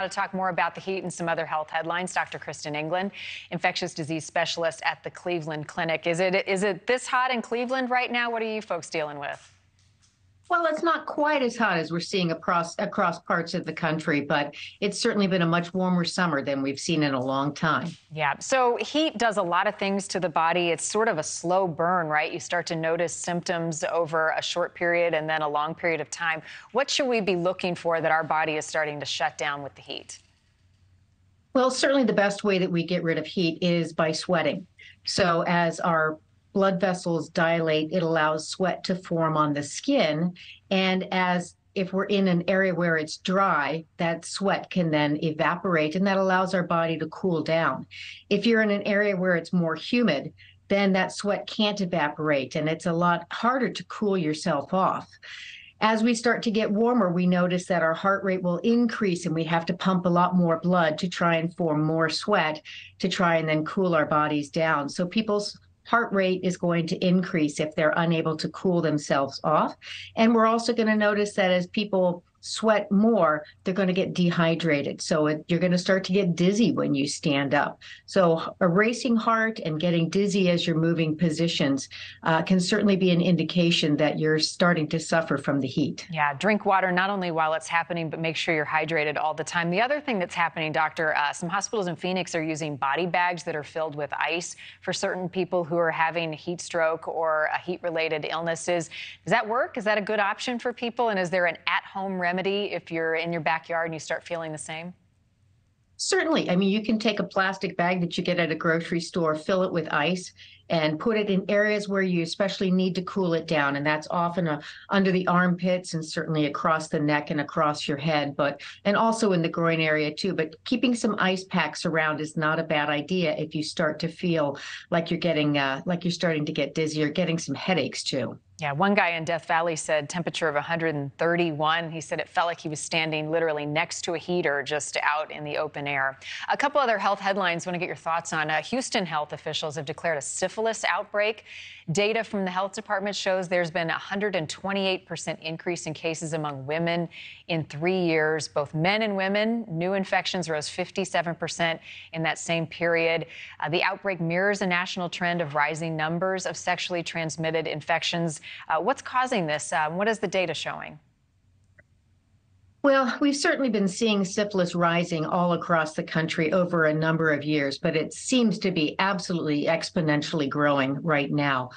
To talk more about the heat and some other health headlines, Dr. Kristin Englund, infectious disease specialist at the Cleveland Clinic. Is it is it this hot in Cleveland right now? What are you folks dealing with? Well, it's not quite as hot as we're seeing across across parts of the country, but it's certainly been a much warmer summer than we've seen in a long time. Yeah. So heat does a lot of things to the body. It's sort of a slow burn, right? You start to notice symptoms over a short period and then a long period of time. What should we be looking for that our body is starting to shut down with the heat? Well, certainly the best way that we get rid of heat is by sweating. So as our blood vessels dilate, it allows sweat to form on the skin. And as if we're in an area where it's dry, that sweat can then evaporate and that allows our body to cool down. If you're in an area where it's more humid, then that sweat can't evaporate and it's a lot harder to cool yourself off. As we start to get warmer, we notice that our heart rate will increase and we have to pump a lot more blood to try and form more sweat to try and then cool our bodies down. So people's heart rate is going to increase if they're unable to cool themselves off. And we're also going to notice that as people sweat more, they're going to get dehydrated. So it, you're going to start to get dizzy when you stand up. So a racing heart and getting dizzy as you're moving positions uh, can certainly be an indication that you're starting to suffer from the heat. Yeah, drink water not only while it's happening, but make sure you're hydrated all the time. The other thing that's happening, doctor, uh, some hospitals in Phoenix are using body bags that are filled with ice for certain people who are having heat stroke or heat-related illnesses. Does that work? Is that a good option for people? And is there an at-home remedy? Remedy if you're in your backyard and you start feeling the same? Certainly. I mean, you can take a plastic bag that you get at a grocery store, fill it with ice, and put it in areas where you especially need to cool it down. And that's often a, under the armpits and certainly across the neck and across your head, but and also in the groin area too. But keeping some ice packs around is not a bad idea if you start to feel like you're getting uh, like you're starting to get dizzy or getting some headaches too. Yeah, one guy in Death Valley said temperature of 131. He said it felt like he was standing literally next to a heater just out in the open air. A couple other health headlines I want to get your thoughts on. Uh, Houston health officials have declared a syphilis outbreak. Data from the health department shows there's been a 128% increase in cases among women in three years. Both men and women, new infections rose 57% in that same period. Uh, the outbreak mirrors a national trend of rising numbers of sexually transmitted infections. Uh, what's causing this? Uh, what is the data showing? Well, we've certainly been seeing syphilis rising all across the country over a number of years, but it seems to be absolutely exponentially growing right now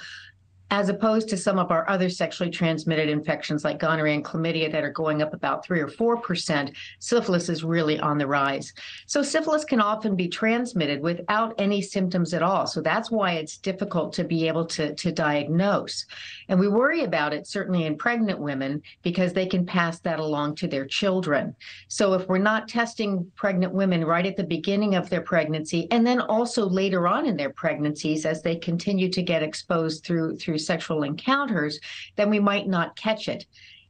as opposed to some of our other sexually transmitted infections like gonorrhea and chlamydia that are going up about three or four percent, syphilis is really on the rise. So syphilis can often be transmitted without any symptoms at all. So that's why it's difficult to be able to, to diagnose. And we worry about it certainly in pregnant women because they can pass that along to their children. So if we're not testing pregnant women right at the beginning of their pregnancy and then also later on in their pregnancies as they continue to get exposed through through sexual encounters, then we might not catch it.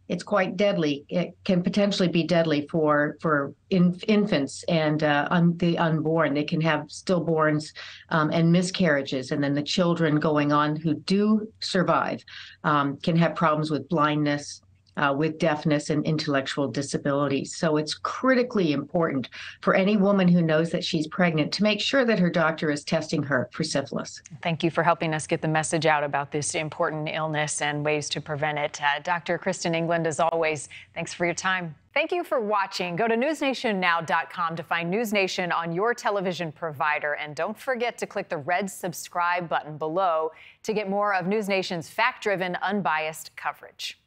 It's quite deadly. It can potentially be deadly for for in, infants and uh, un, the unborn. They can have stillborns um, and miscarriages, and then the children going on who do survive um, can have problems with blindness, uh, with deafness and intellectual disabilities. So it's critically important for any woman who knows that she's pregnant to make sure that her doctor is testing her for syphilis. Thank you for helping us get the message out about this important illness and ways to prevent it. Uh, Dr. Kristin Englund, as always, thanks for your time. Thank you for watching. Go to newsnationnow.com to find News Nation on your television provider. And don't forget to click the red subscribe button below to get more of News Nation's fact driven, unbiased coverage.